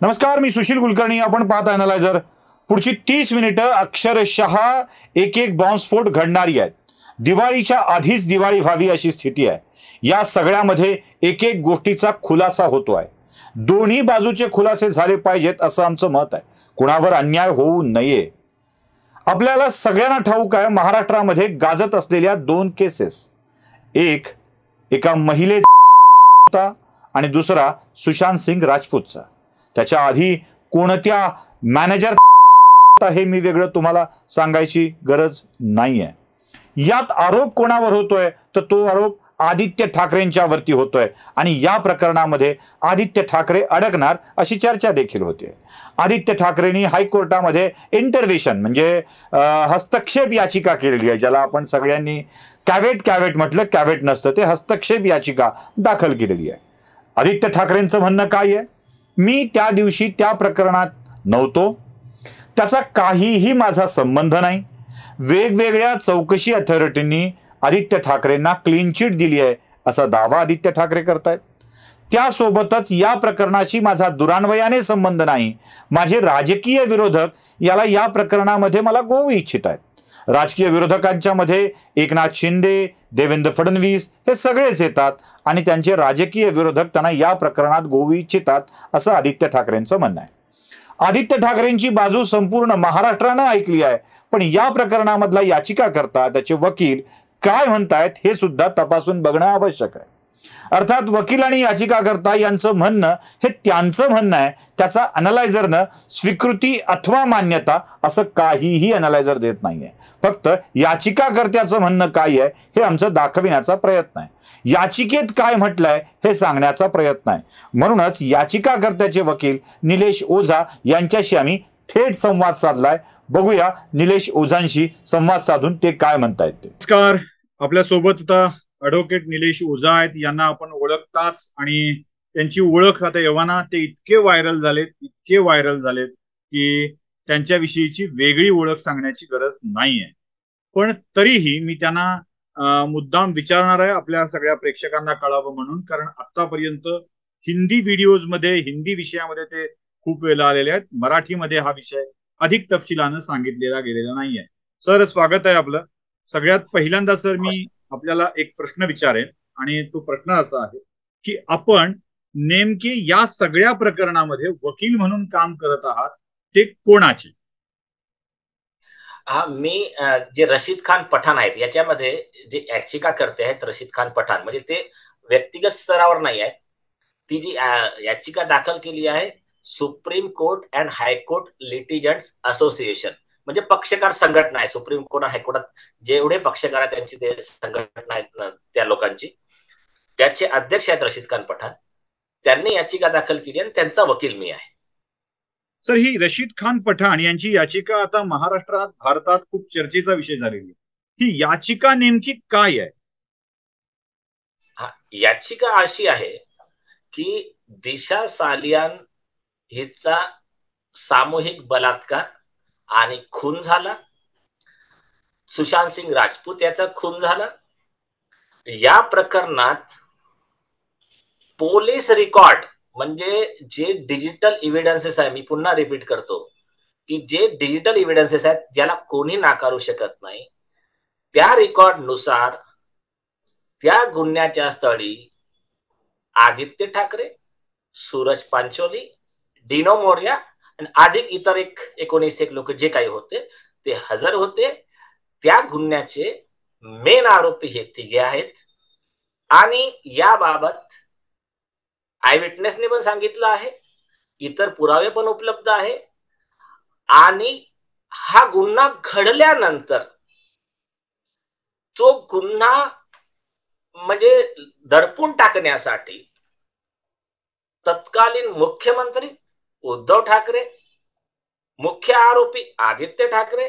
नमस्कार मी सुशील कुलकर्णी. आपण पाहत अनालायझर पुढची तीस मिनिटं अक्षरशः एक एक बॉम्बस्फोट घडणारी आहेत. दिवाळीच्या आधीच दिवाळी व्हावी अशी स्थिती आहे. या सगळ्यामध्ये एक एक गोष्टीचा खुलासा होतो आहे. दोन्ही बाजूचे खुलासे झाले पाहिजेत असं आमचं मत आहे. कुणावर अन्याय होऊ नये. आपल्याला सगळ्यांना ठाऊक आहे महाराष्ट्रामध्ये गाजत असलेल्या दोन केसेस एक एका महिलेचा होता आणि दुसरा सुशांत सिंग राजपूतचा. त्याच्या आधी कोणत्या मॅनेजर हे मी वेगळं तुम्हाला सांगायची गरज नाही आहे यात आरोप कोणावर होतोय तर तो आरोप आदित्य ठाकरेंच्या वरती होतोय. आणि या प्रकरणामध्ये आदित्य ठाकरे अडकणार अशी चर्चा देखील होते. आदित्य ठाकरेंनी हायकोर्टामध्ये इंटरव्हेशन म्हणजे हस्तक्षेप याचिका केलेली आहे ज्याला आपण सगळ्यांनी कॅवेट कॅवेट म्हटलं कॅवेट नसतं ते हस्तक्षेप याचिका दाखल केलेली आहे. आदित्य ठाकरेंचं म्हणणं काय आहे? मी त्या दिवशी त्या प्रकरणात नव्हतो. त्याचा काहीही माझा संबंध नाही. वेगवेगळ्या चौकशी अथॉरिटींनी आदित्य ठाकरेंना क्लीन चिट दिली आहे असा दावा आदित्य ठाकरे करतायत. त्यासोबतच या प्रकरणाशी माझा दुरान्वयाने संबंध नाही. माझे राजकीय विरोधक याला या प्रकरणामध्ये मला गोवू इच्छित आहेत. राजकीय विरोधकांच्या मध्ये एकनाथ शिंदे देवेंद्र फडणवीस हे सगळेच येतात आणि त्यांचे राजकीय विरोधक त्यांना या प्रकरणात गोवू इच्छितात असं आदित्य ठाकरेंचं म्हणणं आहे. आदित्य ठाकरेंची बाजू संपूर्ण महाराष्ट्रानं ऐकली आहे पण या प्रकरणामधला याचिका करता त्याचे वकील काय म्हणतायत हे सुद्धा तपासून बघणं आवश्यक आहे. अर्थात वकील आणि याचिकाकर्ता यांचं म्हणणं हे त्यांचं म्हणणं आहे. त्याचा अनालायझरनं स्वीकृती अथवा मान्यता असं काहीही अनालायझर देत नाहीये. फक्त याचिकाकर्त्याचं म्हणणं काय आहे हे आमचं दाखविण्याचा प्रयत्न आहे. याचिकेत काय म्हटलंय हे सांगण्याचा प्रयत्न आहे. म्हणूनच याचिकाकर्त्याचे वकील निलेश ओझा यांच्याशी आम्ही थेट संवाद साधलाय. बघूया निलेश ओझांशी संवाद साधून ते काय म्हणतायत ते. नमस्कार. आपल्यासोबत आता ॲडव्होकेट निलेश ओझा आहेत यांना आपण ओळखताच आणि त्यांची ओळख आता एव्हाना ते इतके व्हायरल झालेत इतके व्हायरल झालेत की त्यांच्याविषयीची वेगळी ओळख सांगण्याची गरज नाहीये. पण तरीही मी त्यांना मुद्दाम विचारणार आहे आपल्या सगळ्या प्रेक्षकांना कळावं म्हणून कारण आतापर्यंत हिंदी व्हिडिओजमध्ये हिंदी विषयामध्ये ते खूप वेळेला आलेले आहेत. मराठीमध्ये हा विषय अधिक तपशिलानं सांगितलेला गेलेला नाहीये. सर स्वागत आहे आपलं. सगळ्यात पहिल्यांदा सर मी आपल्याला एक प्रश्न विचारेन आणि तो प्रश्न असा आहे की आपण नेमके या सगळ्या प्रकरणामध्ये वकील म्हणून काम करत आहात ते कोणाचे? हा मी जे रशीद खान पठाण आहेत याच्यामध्ये जे याचिका करते आहेत रशीद खान पठाण म्हणजे ते व्यक्तिगत स्तरावर नाही आहेत. ती जी याचिका दाखल केली आहे supreme court and high court litigants association. म्हणजे पक्षकार संघटना आहे. सुप्रीम कोर्ट हायकोर्टात जेवढे पक्षकार आहेत त्यांची ते संघटना आहेत त्या लोकांची. त्याचे अध्यक्ष आहेत रशीद खान पठाण. त्यांनी याचिका दाखल केली आणि त्यांचा वकील मी आहे. सर ही रशीद खान पठाण यांची याचिका आता महाराष्ट्रात भारतात खूप चर्चेचा विषय झालेली ही याचिका नेमकी काय आहे? हा याचिका अशी आहे की दिशा सालियान हिचा सामूहिक बलात्कार आणि खून झाला. सुशांत सिंग राजपूत याचा खून झाला. या प्रकरणात पोलीस रेकॉर्ड म्हणजे जे डिजिटल इव्हिडन्सेस आहे मी पुन्हा रिपीट करतो की जे डिजिटल इव्हिडन्सेस आहेत ज्याला कोणी नाकारू शकत नाही त्या रेकॉर्डनुसार त्या गुन्ह्याच्या स्थळी आदित्य ठाकरे सूरज पांचोली डिनो मोर्या आणि अधिक इतर एक एकोणीस एक लोक जे काही होते ते हजर होते. त्या गुन्ह्याचे मेन आरोपी हे तिघे आहेत. आणि याबाबत आय विटनेसने पण सांगितलं आहे. इतर पुरावे पण उपलब्ध आहे. आणि हा गुन्हा घडल्यानंतर तो गुन्हा म्हणजे दडपून टाकण्यासाठी तत्कालीन मुख्यमंत्री उद्धव ठाकरे मुख्य आरोपी आदित्य ठाकरे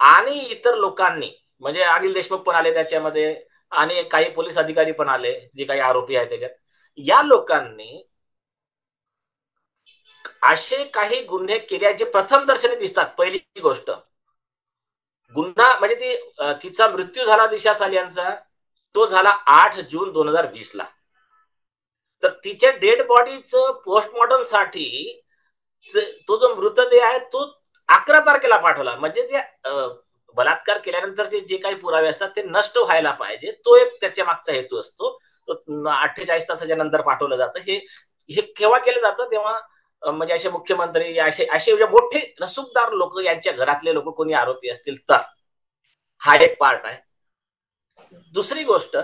आणि इतर लोकांनी म्हणजे अनिल देशमुख पण आले त्याच्यामध्ये आणि काही पोलीस अधिकारी पण आले जे काही आरोपी आहेत त्याच्यात. या लोकांनी असे काही गुन्हे केले आहेत जे प्रथम दर्शनी दिसतात पहिली गोष्ट. गुन्हा म्हणजे ती तिचा मृत्यू झाला दिशा सालियांचा तो झाला आठ जून दोन हजार वीस ला तर तिच्या डेड बॉडीचं पोस्टमॉर्टमसाठी तो जो मृतदेह आहे तो अकरा तारखेला पाठवला. म्हणजे ते बलात्कार केल्यानंतरचे जे काही पुरावे असतात ते नष्ट व्हायला पाहिजे. तो एक त्याच्या मागचा हेतू असतो. अठ्ठेचाळीस तासाच्या नंतर पाठवलं जातं. हे हे केव्हा केलं जातं? तेव्हा म्हणजे असे मुख्यमंत्री असे असे म्हणजे मोठे रसूकदार लोक यांच्या घरातले लोक कोणी आरोपी असतील तर. हा एक पार्ट आहे. दुसरी गोष्ट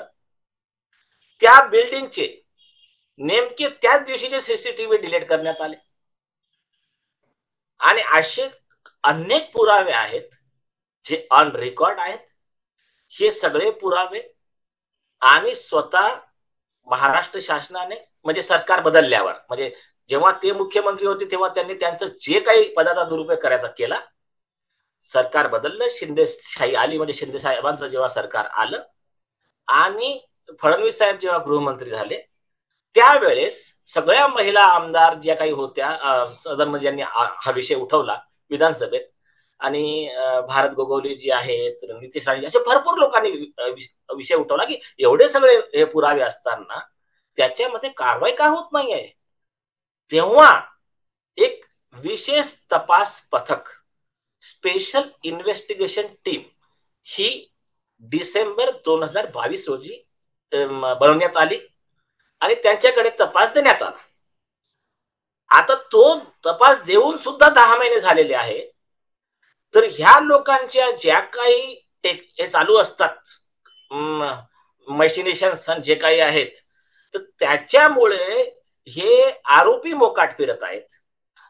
त्या बिल्डिंगचे नेमके त्याच दिवशीचे सीसीटीव्ही डिलीट करण्यात आले. आणि असे अनेक पुरावे आहेत जे ऑन रेकॉर्ड आहेत. हे सगळे पुरावे आणि स्वतः महाराष्ट्र शासनाने म्हणजे सरकार बदलल्यावर म्हणजे जेव्हा ते मुख्यमंत्री होते तेव्हा त्यांनी त्यांचं जे काही पदाचा दुरुपयोग करायचा केला सरकार बदललं. शिंदेशाही आली म्हणजे शिंदे साहेबांचं जेव्हा सरकार आलं आणि फडणवीस साहेब जेव्हा गृहमंत्री झाले त्यावेळेस सगळ्या महिला आमदार ज्या काही होत्या सदन म्हणजे यांनी हा विषय उठवला विधानसभेत. आणि भारत गोगवली जी आहेत नितीश राणे असे भरपूर लोकांनी विषय उठवला की एवढे सगळे हे पुरावे असताना त्याच्यामध्ये कारवाई का होत नाहीये? तेव्हा एक विशेष तपास पथक स्पेशल इन्व्हेस्टिगेशन टीम ही डिसेंबर दोन हजार बावीस रोजी बनवण्यात आली. आणि त्यांच्याकडे तपास देण्यात आला. आता तो तपास देऊन सुद्धा दहा महिने झालेले आहे. तर ह्या लोकांच्या ज्या काही हे चालू असतात मशिनेशन जे काही आहेत तर त्याच्यामुळे हे आरोपी मोकाट फिरत आहेत.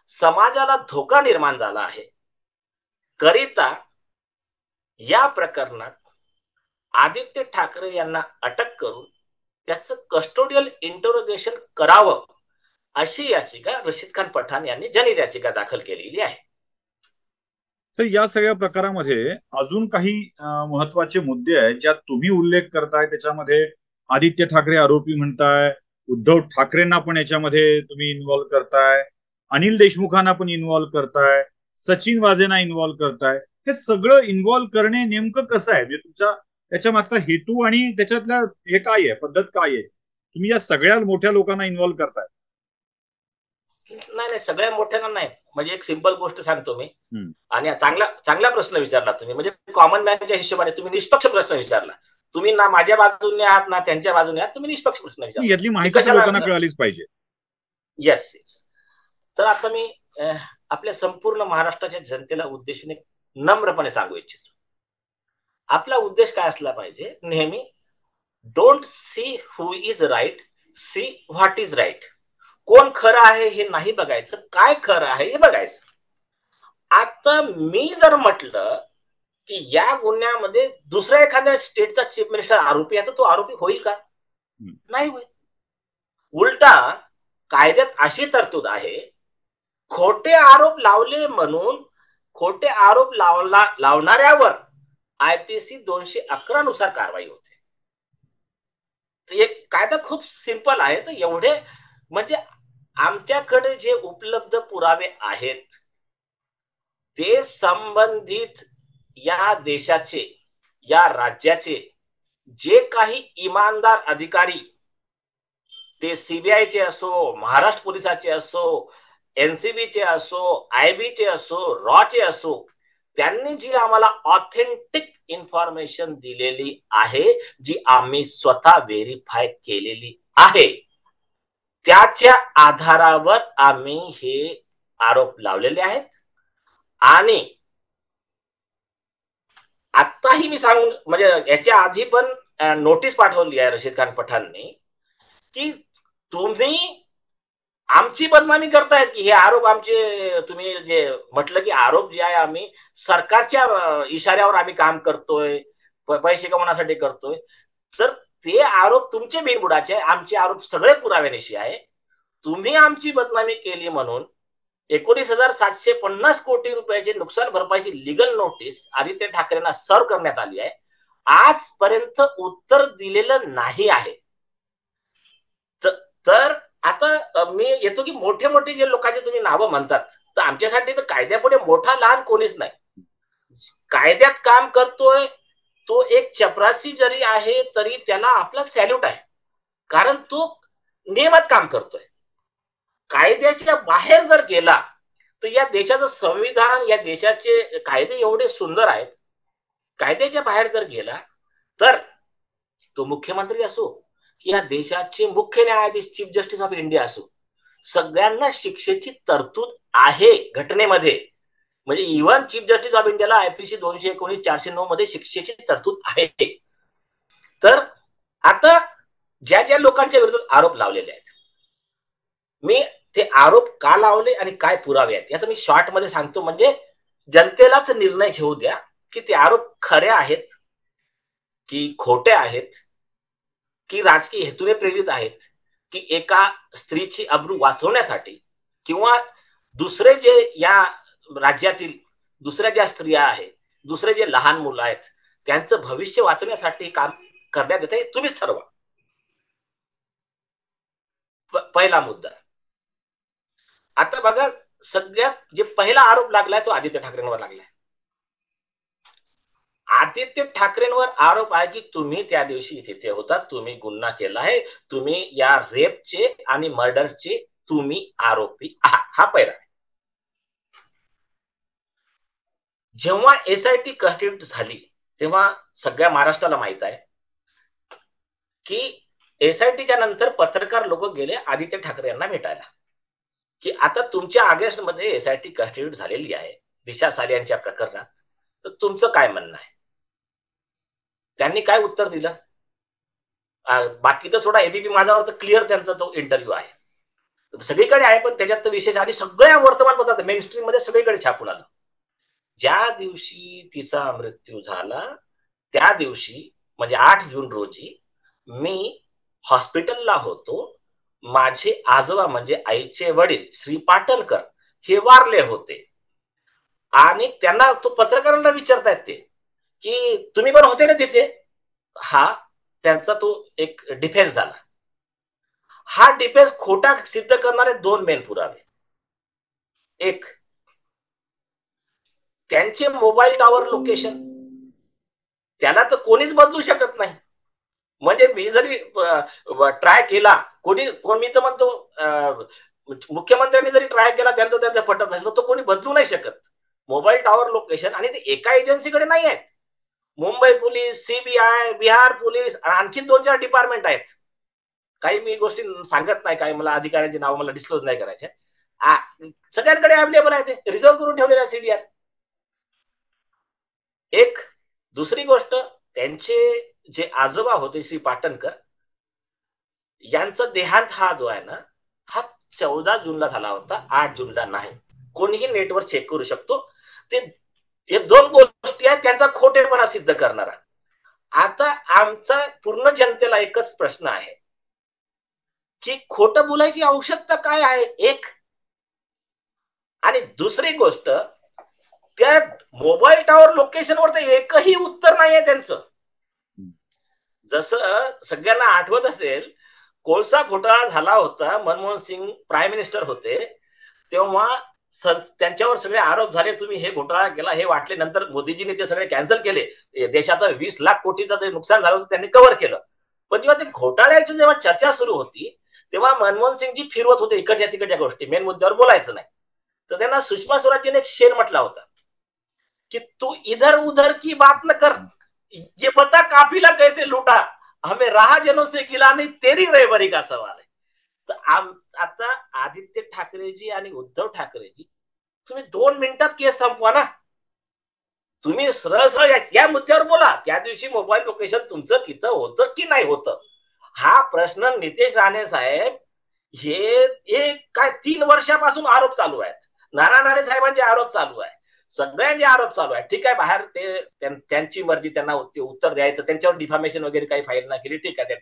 समाजाला धोका निर्माण झाला आहे. करिता या प्रकरणात आदित्य ठाकरे यांना अटक करून त्याचं कस्टोडियल इंटरोगेशन करावं अशी याचिका रशीद खान पठाण यांनी जनहित याचिका दाखल केलेली आहे. तर या सगळ्या प्रकारामध्ये अजून काही महत्त्वाचे मुद्दे आहेत ज्यात तुम्ही उल्लेख करताय त्याच्यामध्ये आदित्य ठाकरे आरोपी म्हणताय उद्धव ठाकरेंना पण याच्यामध्ये तुम्ही इन्व्हॉल्व्ह करताय अनिल देशमुखांना पण इन्व्हॉल्व्ह करताय सचिन वाजेना इन्व्हॉल्व्ह करताय. हे सगळं इन्व्हॉल्व्ह करणे नेमकं कसं आहे? म्हणजे तुमचा त्याच्या मागचा हेतू आणि त्याच्यातल्या हे काय आहे? पद्धत काय आहे? तुम्ही या सगळ्या मोठ्या लोकांना इन्व्हॉल्व्ह करताय. नाही नाही सगळ्या मोठ्यांना नाही. म्हणजे एक सिंपल गोष्ट सांगतो मी. आणि चांगला चांगला प्रश्न विचारला तुम्ही. म्हणजे कॉमन मॅनच्या हिशोबाने तुम्ही निष्पक्ष प्रश्न विचारला. तुम्ही ना माझ्या बाजूने आहात ना त्यांच्या बाजूने आहात तुम्ही निष्पक्ष प्रश्न विचार यातली माहिती लोकांना कळालीच पाहिजे. येस येस तर आता मी आपल्या संपूर्ण महाराष्ट्राच्या जनतेला उद्देशून नम्रपणे सांगू इच्छितो. आपला उद्देश काय असला पाहिजे? नेहमी don't see who is right see what is right कोण खरं आहे हे नाही बघायचं काय खरं आहे हे बघायचं. आता मी जर म्हटलं की या गुन्ह्यामध्ये दुसऱ्या एखाद्या स्टेटचा चीफ मिनिस्टर आरोपी आहे तर तो आरोपी होईल का? नाही होईल. उलटा कायद्यात अशी तरतूद आहे खोटे आरोप लावले म्हणून खोटे आरोप लावला लावणाऱ्यावर आयपीसी दोनशे अकरा नुसार कारवाई होते. एक कायदा खूप सिंपल आहे. तर एवढे म्हणजे आमच्याकडे जे उपलब्ध पुरावे आहेत ते संबंधित या देशाचे या राज्याचे जे काही इमानदार अधिकारी ते सीबीआयचे असो महाराष्ट्र पोलिसाचे असो एनसीबीचे असो आयबीचे असो रॉचे असो त्यांनी जी आम्हाला ऑथेंटिक इन्फॉर्मेशन दिलेली आहे जी आम्ही स्वतः व्हेरीफाय केलेली आहे त्याच्या आधारावर आम्ही हे आरोप लावलेले आहेत. आणि आत्ताही मी सांगून म्हणजे याच्या आधी पण नोटीस पाठवली आहे रशीद खान पठाणने की तुम्ही आमची बदनामी करतायत की हे आरोप आमचे तुम्ही जे म्हटलं की आरोप जे आहे आम्ही सरकारच्या इशाऱ्यावर आम्ही काम करतोय पैसे कमवण्यासाठी करतोय. तर ते आरोप तुमचे बिनबुडाचे आमचे आरोप सगळे पुराव्यानिशी आहे. तुम्ही आमची बदनामी केली म्हणून एकोणीस हजार सातशे पन्नास कोटी रुपयाची नुकसान भरपाईची लिगल नोटीस आदित्य ठाकरेंना सर्व करण्यात आली आहे. आजपर्यंत उत्तर दिलेलं नाही आहे. तर आता मी येतो की मोठे मोठे जे लोकांचे तुम्ही नावं म्हणतात तर आमच्यासाठी तर कायद्यापुढे मोठा लहान कोणीच नाही. कायद्यात काम करतोय तो एक चपरासी जरी आहे तरी त्याला आपला सॅल्यूट आहे. कारण तो नियमात काम करतोय. कायद्याच्या बाहेर जर गेला तर या देशाचं संविधान या देशाचे कायदे एवढे सुंदर आहेत. कायद्याच्या बाहेर जर गेला तर तो मुख्यमंत्री असो की या देशाचे मुख्य न्यायाधीश चीफ जस्टिस ऑफ इंडिया असो सगळ्यांना शिक्षेची तरतूद आहे घटनेमध्ये. म्हणजे इव्हन चीफ जस्टिस ऑफ इंडियाला आयपीसी दोनशे एकोणीस चारशे नऊ मध्ये शिक्षेची तरतूद आहे. तर आता ज्या ज्या लोकांच्या विरोधात आरोप लावलेले आहेत मी ते आरोप का लावले आणि काय पुरावे आहेत याचं मी शॉर्टमध्ये सांगतो. म्हणजे जनतेलाच निर्णय घेऊ द्या की ते आरोप खरे आहेत की खोटे आहेत. की राजकीय हेतूने प्रेरित आहेत की एका स्त्रीची अब्रू वाचवण्यासाठी किंवा दुसरे जे या राज्यातील दुसऱ्या ज्या स्त्रिया आहेत दुसरे जे लहान मुलं आहेत त्यांचं भविष्य वाचवण्यासाठी काम करण्यात येते तुम्हीच ठरवा. पहिला मुद्दा. आता बघा सगळ्यात जे पहिला आरोप लागलाय तो आदित्य ठाकरेंवर लागलाय. आदित्य ठाकरेंवर आरोप आहे की तुम्ही त्या दिवशी तिथे होता तुम्ही गुन्हा केला आहे तुम्ही या रेपचे आणि मर्डरचे तुम्ही आरोपी आहात. हा पहिला जेव्हा एसआयटी कन्स्टिट्यूट झाली तेव्हा सगळ्या महाराष्ट्राला माहीत आहे की एसआयटीच्या नंतर पत्रकार लोक गेले आदित्य ठाकरे यांना भेटायला. की आता तुमच्या ऑगस्टमध्ये एसआयटी कन्स्टिट्यूट झालेली आहे दिशा साल यांच्या प्रकरणात. तर तुमचं काय म्हणणं आहे? त्यांनी काय उत्तर दिलं? बाकी तर थोडा एबीपी माझ्यावर तर क्लिअर त्यांचा तो इंटरव्ह्यू आहे. सगळीकडे आहे पण त्याच्यात तर विशेष आणि सगळ्या वर्तमानपत्रात मेन स्ट्रीममध्ये सगळीकडे छापून आलं. ज्या दिवशी तिचा मृत्यू झाला त्या दिवशी म्हणजे आठ जून रोजी मी हॉस्पिटलला होतो. माझे आजोबा म्हणजे आईचे वडील श्री पाटणकर हे वारले होते. आणि त्यांना तो पत्रकारांना विचारतायत ते. की तुम्ही पण होते ना तिथे? हा त्यांचा तो एक डिफेन्स झाला. हा डिफेन्स खोटा सिद्ध करणारे दोन मेन पुरावे. एक त्यांचे मोबाईल टॉवर लोकेशन त्याला तर कोणीच बदलू शकत नाही. म्हणजे मी जरी ट्राय केला कोणी कोण मी तर म्हणतो मुख्यमंत्र्यांनी जरी ट्राय केला त्यांचं त्यांचं पटत नाही तो कोणी बदलू नाही शकत. मोबाईल टॉवर लोकेशन आणि ते एका एजन्सीकडे नाही आहेत. Mumbai police CBI Bihar police आणखी दोन चार डिपार्टमेंट आहेत. काही मी गोष्टी सांगत नाही काही मला अधिकाऱ्यांचे नाव मला डिस्क्लोज नाही करायचे. सगळ्यांकडे अवेलेबल आहे ते. रिझर्व्ह करून ठेवलेले आहे सीडीआर एक दुसरी गोष्ट त्यांचे जे आजोबा होते श्री पाटणकर यांचा देहांत हा जो आहे ना हा चौदा जूनला झाला होता आठ जूनला नाही. कोणीही नेटवर चेक करू शकतो. ते हे दोन गोष्टी आहेत त्यांचा खोटेपणा सिद्ध करणारा. आता आमचा पूर्ण जनतेला एकच प्रश्न आहे की खोट बोलायची आवश्यकता काय आहे? एक. आणि दुसरी गोष्ट त्या मोबाईल टॉवर लोकेशनवर तर एकही उत्तर नाहीये त्यांचं. जसं सगळ्यांना आठवत असेल कोळसा घोटाळा झाला होता मनमोहन सिंग प्राईम मिनिस्टर होते तेव्हा त्यांच्यावर सगळे आरोप झाले तुम्ही हे घोटाळा केला हे वाटले नंतर मोदीजींनी ते सगळे कॅन्सल केले. देशाचं वीस लाख कोटीचं ते नुकसान झालं होतं त्यांनी कव्हर केलं. पण जेव्हा ते घोटाळ्याची जेव्हा चर्चा सुरू होती तेव्हा मनमोहन सिंगजी फिरवत होते इकडच्या तिकडच्या गोष्टी मेन मुद्द्यावर बोलायचं नाही. तर त्यांना सुषमा स्वराजने एक शेर म्हटला होता की तू इधर उधर की बात न कर ये बता काफिला कैसे लुटा हमें राहजनों से गिला नहीं तेरी रहिवारी का सवाल है। तर आम आता आदित्य ठाकरेजी आणि उद्धव ठाकरेजी तुम्ही दोन मिनिटात केस संपवा ना. तुम्ही सरळ सरळ या मुद्द्यावर बोला. त्या दिवशी मोबाईल लोकेशन तुमचं तिथं होतं की नाही होतं? हा प्रश्न नितेश राणे साहेब हे एक काय तीन वर्षापासून आरोप चालू आहेत. नारायण राणे साहेबांचे आरोप चालू आहे सगळ्यांचे आरोप चालू आहे ठीक आहे बाहेर ते त्यांची मर्जी त्यांना उत्तर द्यायचं त्यांच्यावर डिफॉर्मेशन वगैरे काही फाईल नाही केली. ठीक आहे त्या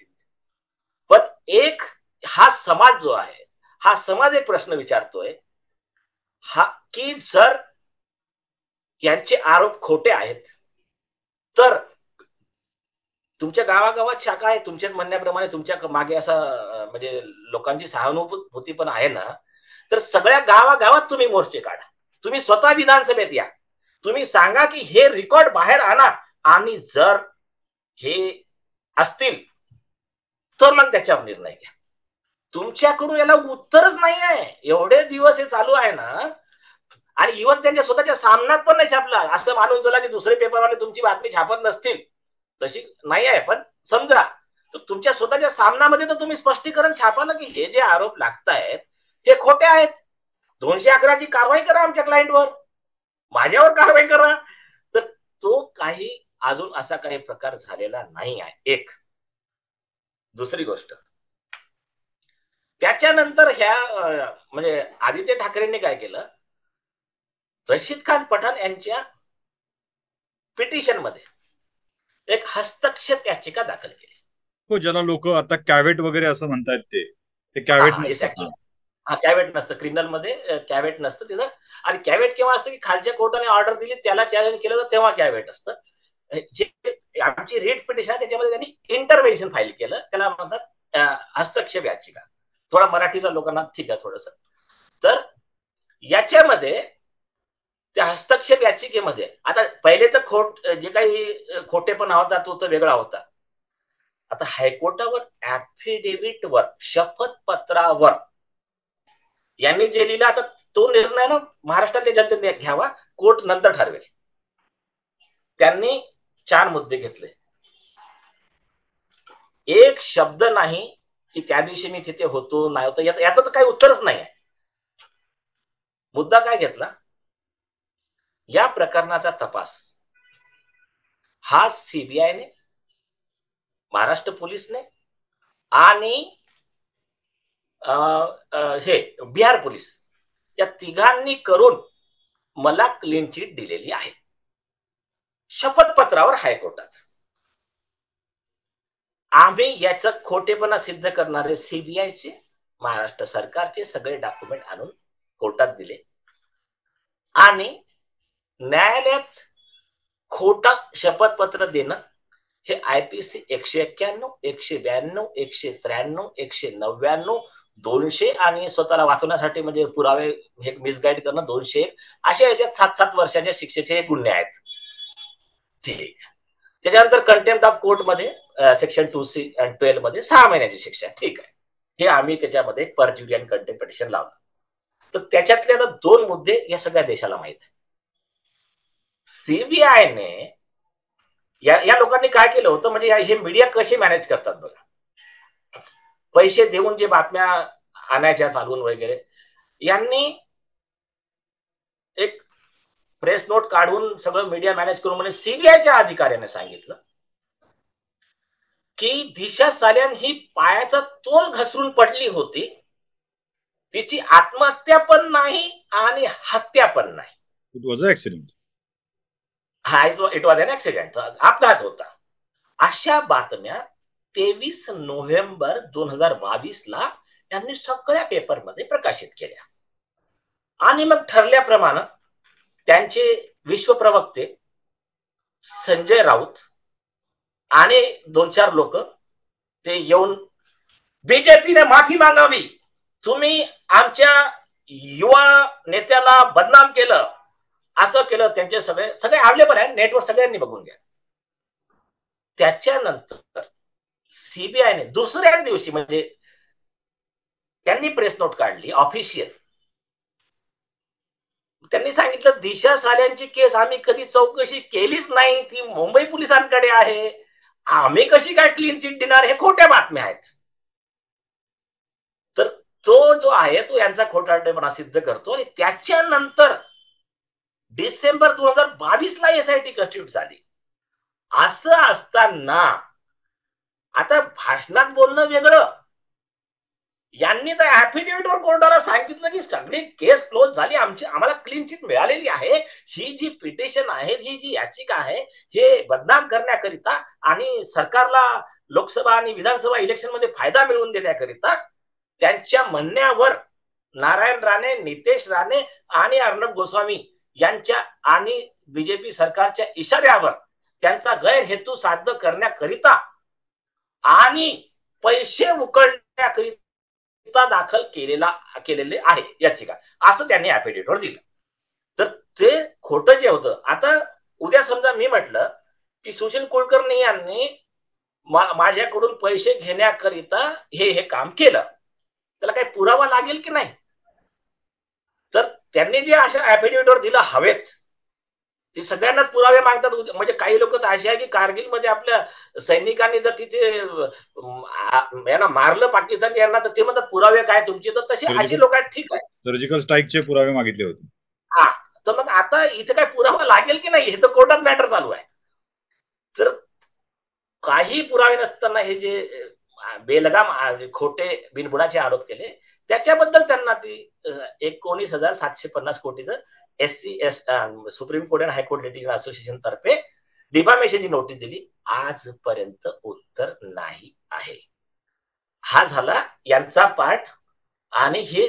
पण एक हा समाज जो आहे हा समाज एक प्रश्न विचारतोय. हा की जर यांचे आरोप खोटे आहेत तर तुमच्या गावागावात शाखा आहे तुमच्याच म्हणण्याप्रमाणे तुमच्या मागे असा म्हणजे लोकांची सहानुभूती पण आहे ना तर सगळ्या गावागावात तुम्ही मोर्चे काढा. तुम्ही स्वतः विधानसभेत या. तुम्ही सांगा की हे रेकॉर्ड बाहेर आणा. आणि जर हे असतील तर मग त्याच्यावर निर्णय घ्या. तुमच्याकडून याला उत्तरच नाही आहे एवढे दिवस हे चालू आहे ना आणि इव्हन त्यांच्या स्वतःच्या सामन्यात पण नाही छापला. असं मानून चला की दुसरे पेपरवाले तुमची बातमी छापत नसतील. तशी नाही आहे पण समजा तर तुमच्या स्वतःच्या सामनामध्ये तर तुम्ही स्पष्टीकरण छापा ना की हे जे आरोप लागतायत हे खोटे आहेत. दोनशे अकराची कारवाई करा आमच्या क्लायंटवर माझ्यावर कारवाई करा. तर तो काही अजून असा काही प्रकार झालेला नाही आहे. एक. दुसरी गोष्ट. त्याच्यानंतर ह्या म्हणजे आदित्य ठाकरेंनी काय केलं? रशीद खान पठाण यांच्या पिटिशनमध्ये एक हस्तक्षेप याचिका दाखल केली. हो ज्याला लोक आता कॅवेट वगैरे असं म्हणतात ते. कॅवेट हा कॅवेट नसतं. क्रिमिनलमध्ये कॅवेट नसतं तिथं. आणि कॅवेट केव्हा असतं की खालच्या कोर्टाने ऑर्डर दिली त्याला चॅलेंज केलं तर तेव्हा कॅवेट असतं. जे आमची रेट पिटिशन आहे त्याच्यामध्ये त्यांनी इंटरव्हेन्शन फाईल केलं. त्याला म्हणतात हस्तक्षेप याचिका. थोडा मराठीचा लोकांना ठीक आहे थोडस. तर याच्यामध्ये त्या हस्तक्षेप याचिकेमध्ये आता पहिले तर खोट जे काही खोटेपणा होता तो तर वेगळा होता. आता हायकोर्टावर ऍफिडेव्हिटवर शपथपत्रावर यांनी जे लिहिलं आता तो निर्णय ना महाराष्ट्रातल्या जनतेने घ्यावा कोर्ट नंतर ठरवेल. त्यांनी चार मुद्दे घेतले. एक शब्द नाही की त्या दिवशी मी तिथे होतो नाही होतो याचं तर काही उत्तरच नाही आहे मुद्दा काय घेतला? या प्रकरणाचा तपास. हा सीबीआयने महाराष्ट्र पोलीसने आणि हे बिहार पोलीस या तिघांनी करून मला क्लीन चिट दिलेली आहे. शपथपत्रावर हायकोर्टात. आम्ही याचं खोटेपणा सिद्ध करणारे सीबीआयचे महाराष्ट्र सरकारचे सगळे डॉक्युमेंट आणून कोर्टात दिले. आणि न्यायालयात खोटा शपथपत्र देणं हे आय पी सी एकशे एक्क्याण्णव एकशे ब्याण्णव एकशे त्र्याण्णव एकशे नव्याण्णव दोनशे आणि स्वतःला वाचवण्यासाठी म्हणजे पुरावे हे मिसगाईड करणं दोनशे अशा याच्यात सात सात वर्षाच्या शिक्षेचे गुन्हे आहेत. ठीक त्याच्यानंतर कंटेम्प्ट ऑफ कोर्टमध्ये सेक्शन टू सी अँड ट्वेल्वमध्ये सहा महिन्याची शिक्षा ठीक आहे. हे आम्ही त्याच्यामध्ये परज्युरियन कंटेम्प पिटिशन लावलं. तर त्याच्यातले आता दोन मुद्दे या सगळ्या देशाला माहीत आहे सीबीआयने या या लोकांनी काय केलं होतं? म्हणजे हे मीडिया कसे मॅनेज करतात बघा? पैसे देऊन जे बातम्या आणायच्या चालवून वगैरे यांनी एक प्रेस नोट काढून सगळं मीडिया मॅनेज करून म्हणजे सीबीआयच्या अधिकाऱ्याने सांगितलं. की दिशा साल्यान ही पायाचा तोल घसरून पडली होती तिची आत्महत्या पण नाही आणि हत्या पण नाही. इट वॉज ऍक्सिडेंट हा इट वॉज अन ऍक्सिडेंट अपघात होता. अशा बातम्या तेवीस नोव्हेंबर दोन हजार बावीस ला यांनी सगळ्या पेपरमध्ये प्रकाशित केल्या. आणि मग ठरल्याप्रमाणे त्यांचे विश्वप्रवक्ते संजय राऊत आणि दोन चार लोक ते येऊन बीजेपीने माफी मागावी. तुम्ही आमच्या युवा नेत्याला बदनाम केलं असं केलं त्यांचे सगळे सगळे अवेलेबल आहे नेटवर सगळ्यांनी बघून घ्या. त्याच्यानंतर सीबीआयने दुसऱ्या दिवशी म्हणजे त्यांनी प्रेस नोट काढली ऑफिशियल त्यांनी सांगितलं दिशा साल्यांची केस आम्ही कधी चौकशी केलीच नाही ती मुंबई पोलिसांकडे आहे. आम्ही कशी काय क्लीन चिट देणार हे खोट्या बातम्या आहेत. तर तो जो आहे तो यांचा खोटारडेपणा सिद्ध करतो आणि त्याच्यानंतर डिसेंबर दोन हजार बावीस ला एसआयटी कन्स्टिट्यूट झाली. असं असताना आता भाषणात बोलणं वेगळं. यांनी तर ऍफिडेव्हिटवर कोर्टाला सांगितलं की सगळी केस क्लोज झाली आमची आम्हाला क्लीन चिट मिळालेली आहे. ही जी पिटिशन आहे ही जी याचिका आहे हे बदनाम करण्याकरिता आणि सरकारला लोकसभा आणि विधानसभा इलेक्शनमध्ये फायदा मिळवून देण्याकरिता त्यांच्या म्हणण्यावर नारायण राणे नितेश राणे आणि अर्णब गोस्वामी यांच्या आणि बीजेपी सरकारच्या इशाऱ्यावर त्यांचा गैरहेतू साध्य करण्याकरिता आणि पैसे उकळण्याकरिता दाखल केलेला केलेले आहे याचिका. असं त्यांनी ऍफिडेव्हिटवर दिलं. तर ते खोटं जे होतं आता उद्या समजा मी म्हटलं की सुशील कुलकर्णी यांनी माझ्याकडून पैसे घेण्याकरिता हे हे काम केलं. त्याला काही पुरावा लागेल की नाही? तर त्यांनी जे अशा ऍफिडेव्हिटवर दिलं हवेत ते सगळ्यांनाच पुरावे मागतात. म्हणजे काही लोक तर असे आहे की कारगिलमध्ये आपल्या सैनिकांनी जर तिथे यांना मारलं पाकिस्तान यांना तर ते म्हणतात पुरावे काय तुमचे? तर तसे असे लोक आहेत ठीक आहे. सर्जिकल स्ट्राईकचे पुरावे मागितले होते. हा. तर मग आता इथे काय पुरावा लागेल की नाही? हे तर कोर्टात मॅटर चालू आहे. तर काही पुरावे नसताना हे जे बेलगाम खोटे बिनबुडाचे आरोप केले त्याच्याबद्दल त्यांना ती एकोणीस हजार सातशे पन्नास कोटीचं S C S supreme court and high court litigation association तर्फे डिफामेशनची नोटीस दिली. आजपर्यंत उत्तर नाही आहे. हा झाला यांचा पाठ आणि हे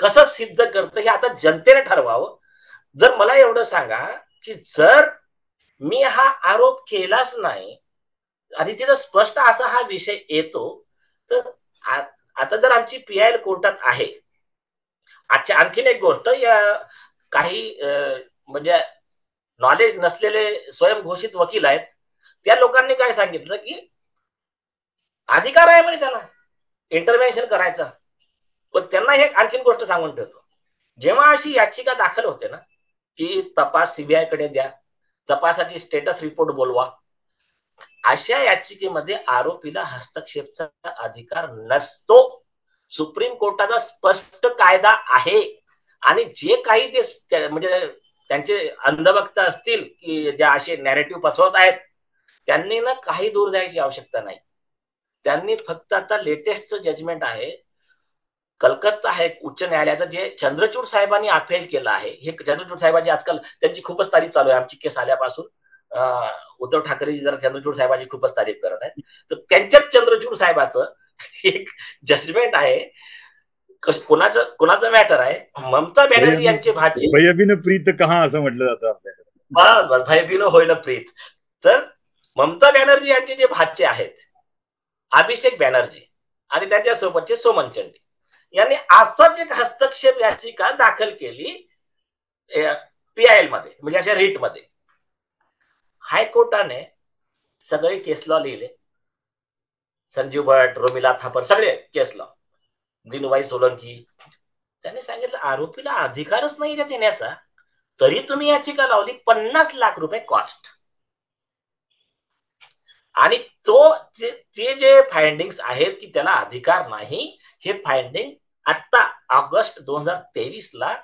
कसं सिद्ध करतं हे आता जनतेने ठरवावं. जर मला एवढं सांगा की जर मी हा आरोप केलाच नाही आणि तिथं स्पष्ट असा हा विषय येतो तर आता जर आमची पीआयएल कोर्टात आहे. अच्छा आणखीन एक गोष्ट या काही म्हणजे नॉलेज नसलेले स्वयंघोषित वकील आहेत त्या लोकांनी काय सांगितलं की अधिकार आहे म्हणे त्यांना इंटरव्हेन्शन करायचा. पण त्यांना हे आणखीन गोष्ट सांगून ठेवतो. जेव्हा अशी याचिका दाखल होते ना की तपास सीबीआयकडे द्या तपासाची स्टेटस रिपोर्ट बोलवा अशा याचिकेमध्ये आरोपीला हस्तक्षेपचा अधिकार नसतो. सुप्रीम कोर्टाचा स्पष्ट कायदा आहे. आणि जे काही ते म्हणजे त्यांचे अंधभक्त असतील की ज्या असे नॅरेटिव्ह पसरवत आहेत त्यांनी ना काही दूर जायची आवश्यकता नाही. त्यांनी फक्त आता लेटेस्टचं जजमेंट आहे. कलकत्ता आहे उच्च न्यायालयाचं जे चंद्रचूड साहेबांनी अपेल केलं आहे. हे चंद्रचूड साहेबांची आजकाल त्यांची खूपच तारीफ चालू आहे. आमची केस आल्यापासून उद्धव ठाकरे जरा चंद्रचूड साहेबांची खूपच तारीफ करत आहेत. तर त्यांच्याच चंद्रचूड साहेबाचं एक जजमेंट आहे. कोणाचं कोणाचं मॅटर आहे? ममता बॅनर्जी यांचे भाजी भयबीन प्रीत कहा असं म्हटलं जातं आपल्याकडे? बस बस भयबीन होईल प्रीत. तर ममता बॅनर्जी यांचे जे भाचे आहेत अभिषेक बॅनर्जी आणि त्यांच्यासोबतचे सोमन चंडी यांनी असंच एक हस्तक्षेप याचिका दाखल केली पीआयएलमध्ये म्हणजे अशा रीटमध्ये हायकोर्टाने सगळे केस लॉ लिहिले. संजीव भट रोमिला थापर सगळे केस लॉ दिनुबाई सोलंकी. त्यांनी सांगितलं आरोपीला अधिकारच नाही देण्याचा. तरी तुम्ही याचिका लावली पन्नास लाख रुपये कॉस्ट आणि तो ते जे फाइंडिंग्स आहेत की त्याला अधिकार नाही हे फाइंडिंग आता ऑगस्ट दोन हजार तेवीस ला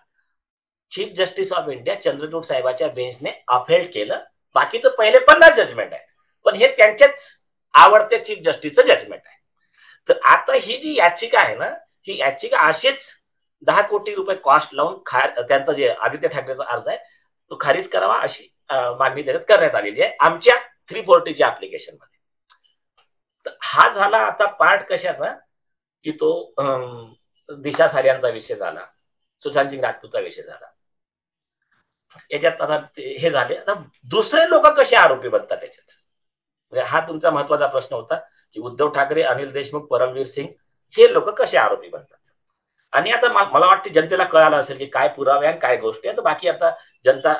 chief justice of India Chandrachud साहेबाच्या बेंचने अफेल्ड केलं. बाकी तर पहिले पन्नास जजमेंट आहेत. पण हे त्यांच्याच आवडत्या चीफ जस्टिसचं जजमेंट आहे. तर आता ही जी याचिका आहे ना ही याचिका अशीच दहा कोटी रुपये कॉस्ट लावून त्यांचा जे आदित्य ठाकरेचा अर्ज आहे तो खारिज करावा अशी मागणी त्याच्यात करण्यात आलेली आहे आमच्या थ्री फोर्टीच्या ऍप्लिकेशनमध्ये. हा झाला आता पार्ट कशाचा? की तो दिशा साऱ्यांचा विषय झाला सुशांत सिंग राजपूतचा विषय झाला. याच्यात आता हे झाले. आता दुसरे लोक कसे आरोपी बनतात त्याच्यात म्हणजे हा तुमचा महत्त्वाचा प्रश्न होता की उद्धव ठाकरे अनिल देशमुख परमवीर सिंग हे लोक कसे आरोपी बनतात? आणि आता मला वाटते जनतेला कळालं असेल की काय पुरावे आणि काय गोष्टी आहे तर बाकी आता जनता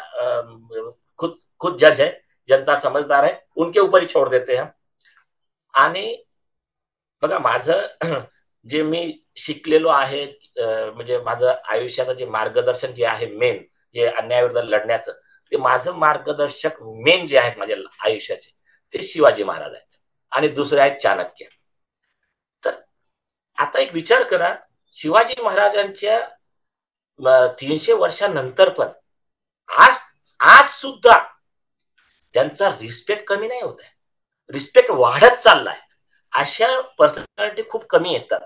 खुद खुद जज आहे जनता समजदार आहे उनके ऊपर ही छोड देते हम. आणि बघा माझं जे मी शिकलेलो आहे म्हणजे माझं आयुष्याचं जे मार्गदर्शन जे आहे मेन जे अन्यायाविरुद्ध लढण्याचं ते माझं मार्गदर्शक मेन जे आहेत माझ्या आयुष्याचे ते शिवाजी महाराज आहेत. आणि दुसरे आहेत चाणक्य. आता एक विचार करा शिवाजी महाराजांच्या तीनशे वर्षानंतर पण आज आज सुद्धा त्यांचा रिस्पेक्ट कमी नाही होत आहे. रिस्पेक्ट वाढत चाललाय. अशा पर्सनॅलिटी खूप कमी येतात.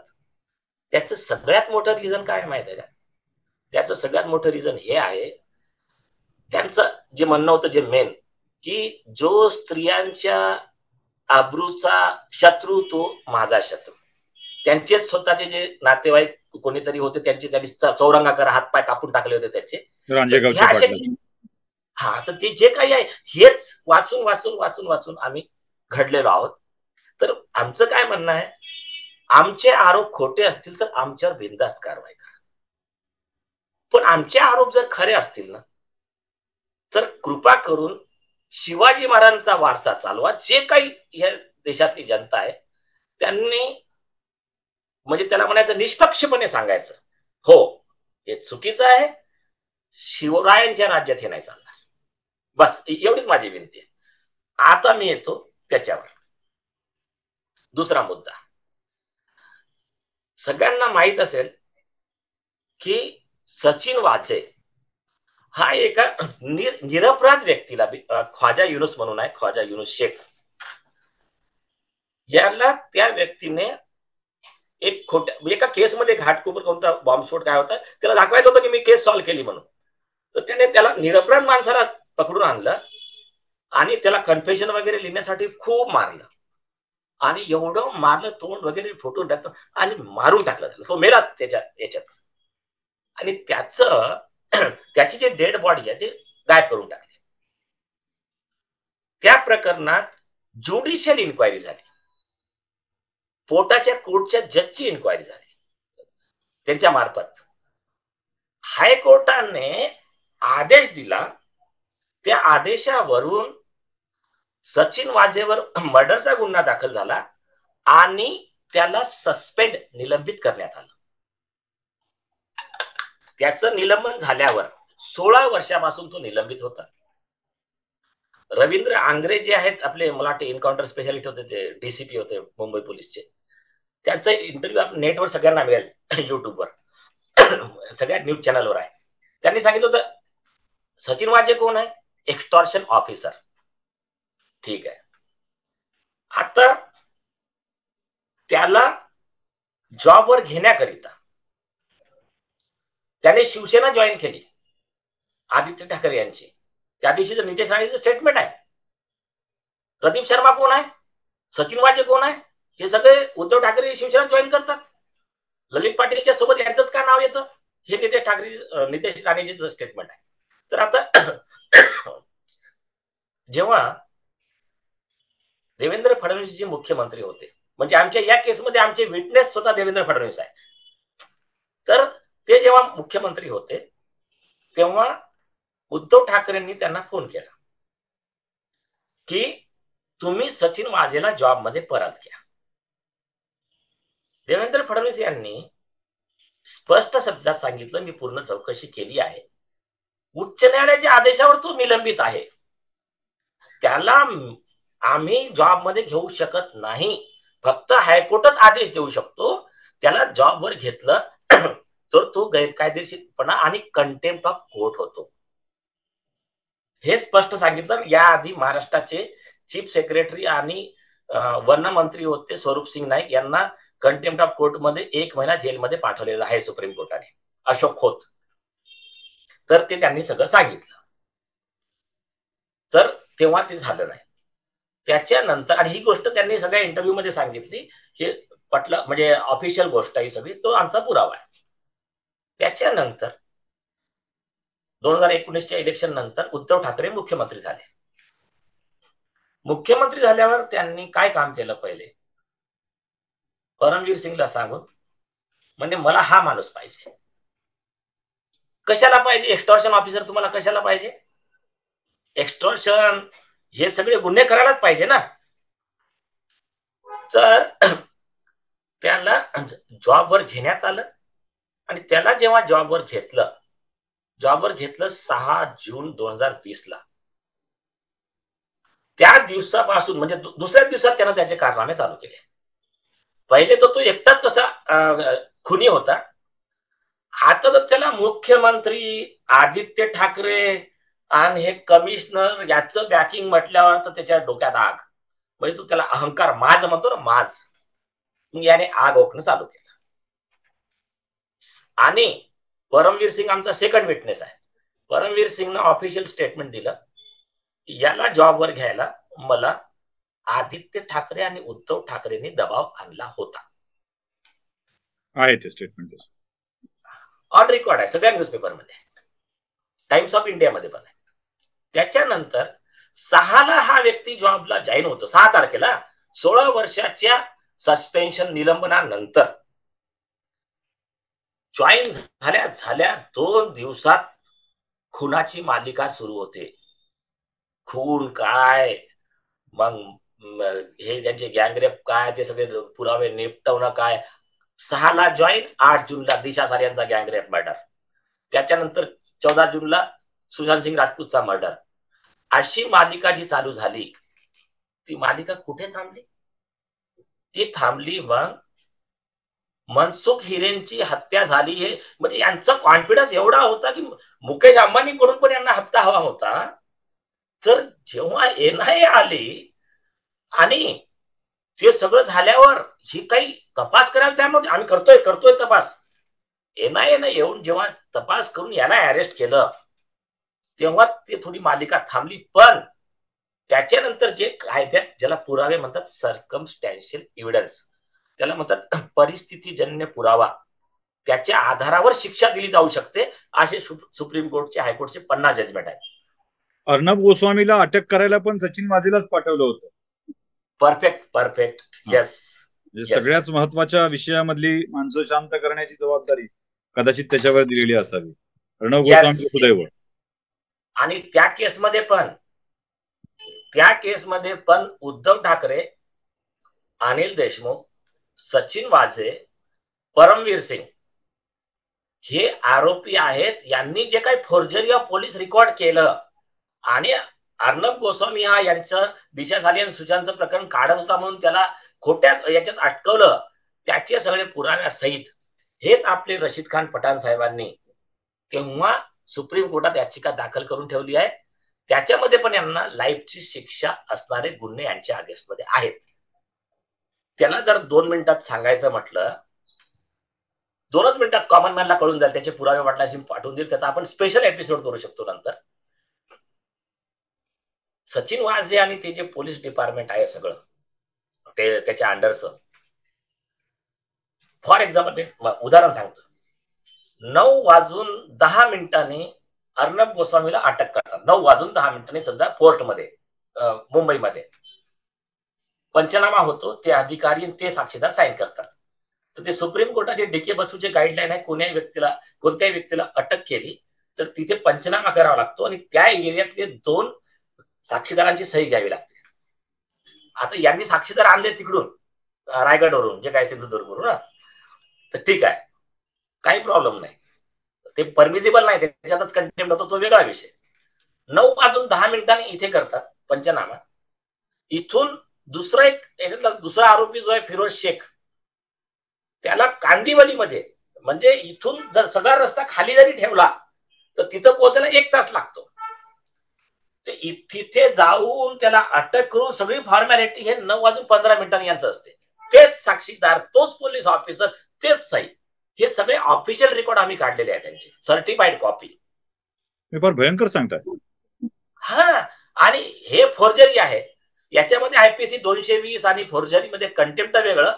त्याचं सगळ्यात मोठं रिझन काय माहीत आहे का? त्याचं सगळ्यात मोठं रिझन हे आहे त्यांचं जे म्हणणं होतं जे मेन की जो स्त्रियांच्या आब्रूचा शत्रू तो माझा शत्रू. त्यांचेच स्वतःचे जे नातेवाईक कोणीतरी होते त्यांचे त्यांनी चौरंगाकर हातपाय कापून टाकले होते त्याचे. हा तर ते जे काही आहे हेच वाचून वाचून वाचून वाचून आम्ही घडलेलो आहोत. तर आमचं काय म्हणणं आहे आमचे आरोप खोटे असतील तर आमच्यावर बिंदास्त कारवाई करा. पण आमचे आरोप जर खरे असतील ना तर कृपा करून शिवाजी महाराजांचा वारसा चालवा. जे काही या देशातली जनता आहे त्यांनी म्हणजे त्याला म्हणायचं निष्पक्षपणे सांगायचं. हो हे चुकीचं आहे. शिवरायांच्या राज्यात हे नाही चालणार. बस एवढीच माझी विनंती आहे. आता मी येतो त्याच्यावर. दुसरा मुद्दा. सगळ्यांना माहीत असेल की सचिन वाचे हा एका निर, निरपराध व्यक्तीला ख्वाजा युनुस म्हणून आहे ख्वाजा युनुस शेख. याला त्या व्यक्तीने एक खोट्या म्हणजे एका केसमध्ये घाटकोपर कोणता बॉम्बस्फोट काय होता त्याला दाखवायचं होतं की मी केस सॉल्व्ह केली म्हणून. तर त्याने त्याला निरपराध माणसाला पकडून आणलं आणि त्याला कन्फेशन वगैरे लिहिण्यासाठी खूप मारलं. आणि एवढं मारलं तोंड वगैरे फुटून टाकतं आणि मारून टाकलं त्याला. तो मेलाच त्याच्या याच्यात. आणि त्याच त्याची जी डेड बॉडी आहे ते गायब करून टाकली. त्या प्रकरणात ज्युडिशियल इन्क्वायरी झाली. पोटाच्या कोर्टच्या जजची इन्क्वायरी झाली. त्यांच्या मार्फत. हायकोर्टाने आदेश दिला. त्या आदेशावरून सचिन वाझेवर मर्डरचा गुन्हा दाखल झाला आणि त्याला सस्पेंड निलंबित करण्यात आलं. त्याचं निलंबन झाल्यावर सोळा वर्षापासून तो निलंबित होता. रवींद्र आंग्रे जे आहेत आपले मला वाटते एन्काउंटर स्पेशालिस्ट होते ते डीसीपी होते मुंबई पोलीसचे. त्याचा इंटरव्ह्यू आपण नेटवर सगळ्यांना मिळेल युट्यूबवर सगळ्या न्यूज चॅनलवर आहे. त्यांनी सांगितलं होतं सचिन वाजे कोण आहे? एक्स्टॉर्शन ऑफिसर ठीक आहे. आता त्याला जॉबवर घेण्याकरिता त्याने शिवसेना जॉईन केली. आदित्य ठाकरे यांची. त्या दिवशीचं नितेश राणेचं स्टेटमेंट आहे प्रदीप शर्मा कोण आहे? सचिन वाजे कोण आहे? हे सगळे उद्धव ठाकरे शिवसेना जॉईन करतात. ललित पाटीलच्या सोबत यांचंच का नाव येतं? हे नितेश ठाकरे नितेश राणेचं स्टेटमेंट आहे. तर आता जेव्हा देवेंद्र फडणवीस जे मुख्यमंत्री होते म्हणजे आमच्या या केसमध्ये आमचे विटनेस स्वतः देवेंद्र फडणवीस आहे तर ते जेव्हा मुख्यमंत्री होते तेव्हा उद्धव ठाकरेंनी त्यांना फोन केला की तुम्ही सचिन वाझेला जॉबमध्ये परत घ्या. देवेंद्र फडणवीस यांनी स्पष्ट शब्दात सांगितलं मी पूर्ण चौकशी केली आहे. उच्च न्यायालयाच्या आदेशावर तो निलंबित आहे. त्याला आम्ही जॉबमध्ये घेऊ शकत नाही. फक्त हायकोर्टच आदेश देऊ शकतो. त्याला जॉबवर घेतलं तर तो गैरकायदेशीरपणा आणि कंटेम्प्ट ऑफ कोर्ट होतो. हे स्पष्ट सांगितलं. याआधी महाराष्ट्राचे चीफ सेक्रेटरी आणि वन मंत्री होते स्वरूप सिंग नाईक यांना कंटेम्प्ट ऑफ कोर्टमध्ये एक महिना जेलमध्ये पाठवलेला आहे सुप्रीम कोर्टाने अशोक खोत. तर ते त्यांनी सगळं सांगितलं. तर तेव्हा ते झालं नाही. त्याच्यानंतर आणि ही गोष्ट त्यांनी सगळ्या इंटरव्ह्यू मध्ये सांगितली हे पटलं म्हणजे ऑफिशियल गोष्ट आहे सगळी तो आमचा पुरावा आहे. त्याच्यानंतर दोन हजार एकोणीसच्या इलेक्शन नंतर उद्धव ठाकरे मुख्यमंत्री झाले. मुख्यमंत्री झाल्यावर त्यांनी काय काम केलं पहिले? परमवीर सिंगला सांगून म्हणजे मला हा माणूस पाहिजे. कशाला पाहिजे? एक्स्टॉर्शन ऑफिसर तुम्हाला कशाला पाहिजे? एक्स्टॉर्शन हे सगळे गुन्हे करायलाच पाहिजे ना. तर त्याला जॉबवर घेण्यात आलं आणि त्याला जेव्हा जॉबवर घेतलं जॉबवर घेतलं सहा जून दोन हजार वीस ला. त्या दिवसापासून म्हणजे दुसऱ्या दिवसात त्यानं त्याचे कारनामे चालू केले. पहिले तर तो एकटाच तसा खुनी होता. आता तर त्याला मुख्यमंत्री आदित्य ठाकरे आणि हे कमिशनर याचं बॅकिंग म्हटल्यावर तर त्याच्या डोक्यात आग. म्हणजे तो त्याला अहंकार माज म्हणतो ना माज. मग याने आग ओकणं चालू केलं. आणि परमवीर सिंग आमचा सेकंड विटनेस आहे. परमवीर सिंगनं ऑफिशियल स्टेटमेंट दिलं. याला जॉबवर घ्यायला मला आदित्य ठाकरे आणि उद्धव ठाकरेंनी दबाव आणला होता. आहे ते स्टेटमेंट ऑन रेकॉर्ड आहे सगळ्या न्यूजपेपरमध्ये टाइम्स ऑफ इंडियामध्ये पण आहे. त्याच्यानंतर सहाला हा व्यक्ती जॉबला जॉईन होतो सहा तारखेला सोळा वर्षाच्या सस्पेन्शन निलंबनानंतर. जॉईन झाल्या झाल्या दोन दिवसात खुनाची मालिका सुरू होते. खून काय? मग हे ज्यांचे गँगरेप काय ते सगळे पुरावे निपटवणं काय? सहाला जॉईन आठ जूनला दिशा यांचा गँगरेप मर्डर त्याच्यानंतर चौदा जूनला सुशांत सिंग राजपूतचा मर्डर अशी मालिका जी चालू झाली ती मालिका कुठे थांबली? ती थांबली मग मनसुख हिरेनची हत्या झाली हे म्हणजे यांचा कॉन्फिडन्स एवढा होता की मुकेश अंबानीकडून पण यांना हप्ता हवा होता. तर जेव्हा एनआयए आली आणि ते सगळं झाल्यावर ही काही तपास करायला तयार आम्ही करतोय करतोय तपास. एनआयएनं येऊन जेव्हा तपास करून यांना अरेस्ट केलं तेव्हा ते थोडी मालिका थांबली पण त्याच्यानंतर जे कायद्यात ज्याला पुरावे म्हणतात सर्कमस्टॅन्शियल इव्हिडन्स त्याला म्हणतात परिस्थितीजन्य पुरावा. त्याच्या आधारावर शिक्षा दिली जाऊ शकते असे सुप्रीम कोर्टचे हायकोर्टचे पन्नास जजमेंट आहेत. अर्णब गोस्वामीला अटक करायला पण सचिन माझेलाच पाठवलं होतं. परफेक्ट परफेक्ट येस सगळ्याच महत्त्वाच्या विषयामधली माणसं शांत करण्याची जबाबदारी कदाचित त्याच्यावर दिलेली असावी. अर्णब गोस्वामी सुदैव. आणि त्या केसमध्ये पण त्या केसमध्ये पण उद्धव ठाकरे अनिल देशमुख सचिन वाझे परमवीर सिंग हे आरोपी आहेत. यांनी जे काही फोर्जरी ऑफ पोलीस रेकॉर्ड केलं आणि अर्णब गोस्वामी हा यांचं दिशा साली आणि सुशांतचं प्रकरण काढत होता म्हणून त्याला खोट्या याच्यात अटकवलं. त्याचे सगळे पुराव्यासहित हेच आपले रशीद खान पठाण साहेबांनी तेव्हा सुप्रीम कोर्टात याचिका दाखल करून ठेवली आहे. त्याच्यामध्ये पण यांना लाईफची शिक्षा असणारे गुन्हे यांच्या अगेन्स्टमध्ये आहेत. त्याला जर दोन मिनिटात सांगायचं म्हटलं दोनच मिनिटात कॉमन मॅनला कळून जाईल त्याचे पुरावे वाटल्याशी पाठवून देईल त्याचा आपण स्पेशल एपिसोड करू शकतो नंतर. सचिन वाझे आणि ते जे पोलीस डिपार्टमेंट आहे सगळं ते त्याच्या अंडरचं. फॉर एक्झाम्पल मी उदाहरण सांगतो. नऊ वाजून दहा मिनिटांनी अर्णब गोस्वामीला अटक करतात. नऊ वाजून दहा मिनिटांनी सध्या फोर्टमध्ये मुंबईमध्ये. पंचनामा होतो ते अधिकारी ते साक्षीदार साईन करतात. तर ते सुप्रीम कोर्टाचे डीके बसूचे गाईडलाईन आहे कोण्याही व्यक्तीला कोणत्याही व्यक्तीला अटक केली तर तिथे पंचनामा करावा लागतो आणि त्या एरियातले दोन साक्षीदारांची सही घ्यावी लागते. आता यांनी साक्षीदार आणले तिकडून रायगडवरून जे काय सिंधुदुर्गवरून ना तर ठीक आहे. काही प्रॉब्लेम नाही. ते परमिजिबल नाही त्याच्यातच कंटेम्प्ट होतो तो वेगळा विषय. नऊ वाजून दहा मिनिटांनी इथे करतात पंचनामा. इथून दुसरा एक याच्यातला दुसरा आरोपी जो आहे फिरोज शेख त्याला कांदिवलीमध्ये म्हणजे इथून जर सगळा रस्ता खाली जरी ठेवला तर तिथं पोहोचायला एक तास लागतो. ते तिथे जाऊन त्याला अटक करून सगळी फॉर्मॅलिटी हे नऊ वाजून पंधरा मिनिटांनी यांचं असते. तेच साक्षीदार तोच पोलीस ऑफिसर तेच सही हे सगळे ऑफिशियल रेकॉर्ड आम्ही काढलेले आहे त्यांचे सर्टिफाईड कॉपी फार भयंकर सांगताय. हा. आणि हे फोर्जरी आहे. याच्यामध्ये आयपीसी दोनशे वीस आणि फोर्जरीमध्ये कंटेम्प्ट वेगळं.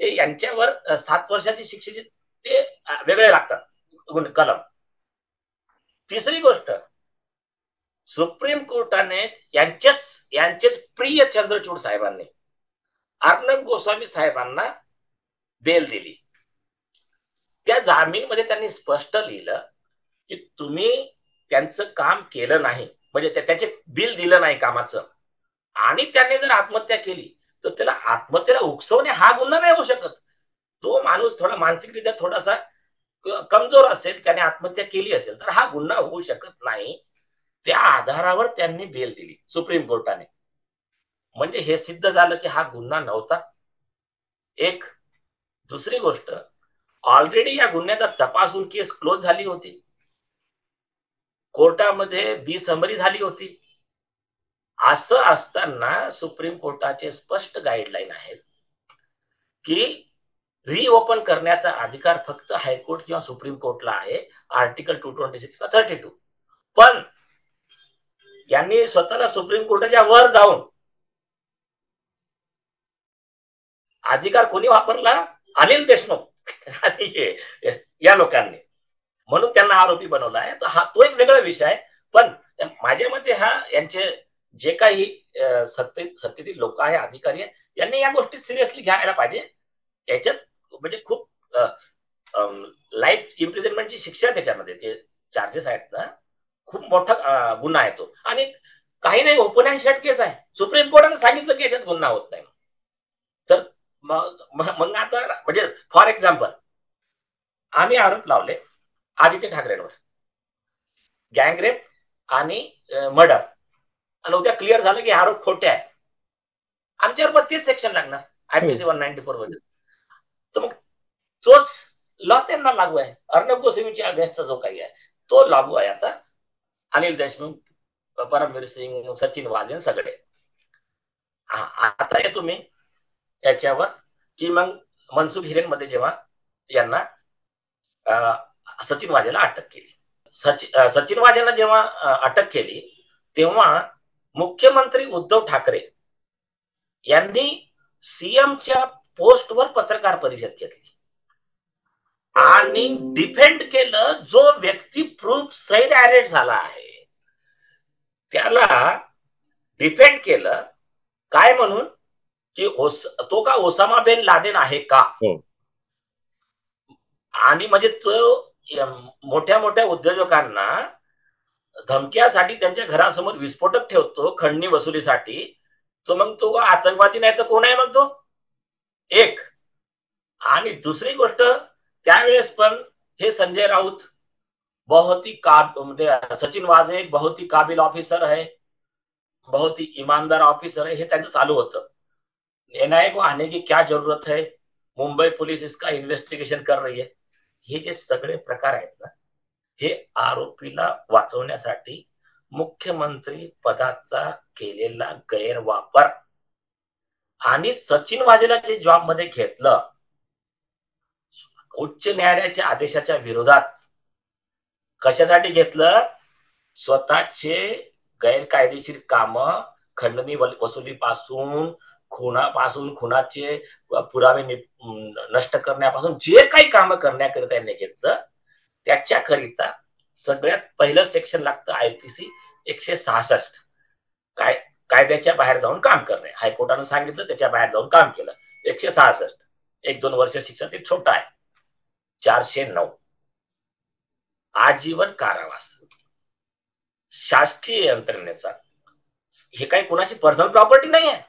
हे यांच्यावर सात वर्षाची शिक्षेची ते वेगळे लागतात. कलम. तिसरी गोष्ट सुप्रीम कोर्टाने यांचेच यांचेच प्रिय चंद्रचूड साहेबांनी अर्णब गोस्वामी साहेबांना बेल दिली. त्या जामीनमध्ये त्यांनी स्पष्ट लिहिलं की तुम्ही त्यांचं काम केलं नाही म्हणजे त्याचे बिल दिलं नाही कामाचं. आणि त्याने जर आत्महत्या केली तर त्याला आत्महत्येला उकसवणे हा गुन्हा नाही होऊ शकत. तो माणूस थोडा मानसिकरित्या थोडासा कमजोर असेल त्याने आत्महत्या केली असेल तर हा गुन्हा होऊ शकत नाही. त्या आधारावर त्यांनी बेल दिली सुप्रीम कोर्टाने. म्हणजे हे सिद्ध झालं की हा गुन्हा नव्हता. एक दुसरी गोष्ट ऑलरेडी या गुन्ह्याचा तपासून केस क्लोज झाली होती. कोर्टामध्ये बी समरी झाली होती. असं असताना सुप्रीम कोर्टाचे स्पष्ट गाईडलाईन आहेत की रिओपन करण्याचा अधिकार फक्त हायकोर्ट किंवा सुप्रीम कोर्टला आहे article two twenty six thirty two पण यांनी स्वतःला सुप्रीम कोर्टाच्या वर जाऊन अधिकार कोणी वापरला? अनिल देशमुख. आणि या लोकांनी. म्हणून त्यांना आरोपी बनवला आहे. तर हा तो एक वेगळा विषय आहे. पण माझ्या मते हा यांचे जे काही सत्ते सत्तेतील लोक आहे अधिकारी आहे यांनी या गोष्टी सिरियसली घ्यायला पाहिजे. याच्यात म्हणजे खूप लाईफ इम्प्रिझनमेंटची शिक्षा त्याच्यामध्ये ते चार्जेस आहेत ना. खूप मोठा गुन्हा आहे तो. आणि काही नाही ओपन अँड शट केस आहे. सुप्रीम कोर्टाने सांगितलं की याच्यात गुन्हा होत नाही. तर मग आता म्हणजे फॉर एक्झाम्पल आम्ही आरोप लावले आदित्य ठाकरेंवर. गँगरेप आणि मर्डर आणि उद्या क्लिअर झालं की आरोप खोटे आहे आमच्यावर बत्तीस सेक्शन लागणार. आयपीसी वन नाईन्टी फोरमध्ये. तर मग तोच लॉ त्यांना लागू आहे. अर्णब गोस्वामीच्या अगेन्स्टचा जो काही आहे तो लागू आहे आता. अनिल देशमुख परमवीर सिंग सचिन वाजेन सगळे. आता येतो मी याच्यावर की मग मनसुख हिरेनमध्ये जेव्हा यांना सचिन वाजेला अटक केली. सचिन सचिन वाजेला जेव्हा अटक केली तेव्हा मुख्यमंत्री उद्धव ठाकरे यांनी सीएमच्या पोस्टवर पत्रकार परिषद घेतली. आणि डिफेंड केलं जो व्यक्ती प्रूफ सहित अरेस्ट झाला आहे. त्याला डिफेंड केलं. काय म्हणून? की ओस तो का ओसामा बेन लादेन आहे का? आणि म्हणजे तो मोठ्या मोठ्या उद्योजकांना धमक्यासाठी त्यांच्या घरासमोर विस्फोटक ठेवतो खंडणी वसुलीसाठी. तो मग तो आतंकवादी नाही तर कोण आहे मग तो? एक. आणि दुसरी गोष्ट त्यावेळेस पण हे संजय राऊत बहुत ही काब म्हणजे सचिन वाजे एक बहुत ही काबिल ऑफिसर आहे. बहुत ही ईमानदार ऑफिसर है हे त्यांचं चालू होतं. एनआयए को आने की क्या जरूरत है? मुंबई पोलीस इसका इन्व्हेस्टिगेशन कर रही है. हे जे सगळे प्रकार आहेत ना हे आरोपीला वाचवण्यासाठी मुख्यमंत्री पदाचा केलेला गैरवापर. आणि सचिन वाजेला जे जॉबमध्ये घेतलं उच्च न्यायालयाच्या आदेशाच्या विरोधात. कशासाठी घेतलं? स्वतःचे गैरकायदेशीर काम खंडणी वसुलीपासून खुनापासून खुनाचे पुरावे नष्ट करण्यापासून जे काही काम करण्याकरिता यांनी घेतलं त्याच्याकरिता सगळ्यात पहिलं सेक्शन लागतं आयपीसी एकशे सहासष्ट. काय कायद्याच्या बाहेर जाऊन काम करणे. हायकोर्टानं सांगितलं त्याच्या बाहेर जाऊन काम केलं. एकशे सहासष्ट. एक दोन वर्ष शिक्षा ते छोटा आहे. चारशे नऊ. आजीवन कारावास. शासकीय यंत्रणेचा. हे काही कुणाची पर्सनल प्रॉपर्टी नाही आहे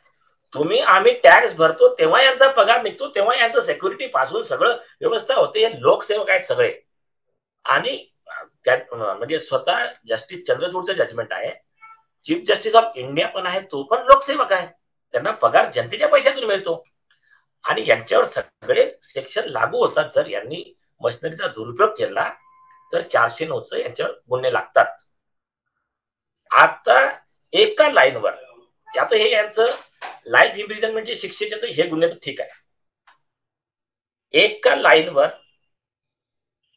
तुम्ही आम्ही टॅक्स भरतो तेव्हा यांचा पगार निघतो तेव्हा यांचं सेक्युरिटी पासून सगळं व्यवस्था होते. हे लोकसेवक आहेत सगळे. आणि त्यात म्हणजे स्वतः जस्टिस चंद्रचूडचं जजमेंट आहे. चीफ जस्टिस ऑफ इंडिया पण आहे तो पण लोकसेवक आहे. त्यांना पगार जनतेच्या पैशातून मिळतो. आणि यांच्यावर सगळे सेक्शन लागू होतात जर यांनी मशिनरीचा दुरुपयोग केला तर चारशे नऊच यांच्यावर गुन्हे लागतात. आता एका लाईनवर आता हे यांचं लाईफ इम्प्रिजन म्हणजे शिक्षेचे तर हे गुन्हे तर ठीक आहे. एका लाईनवर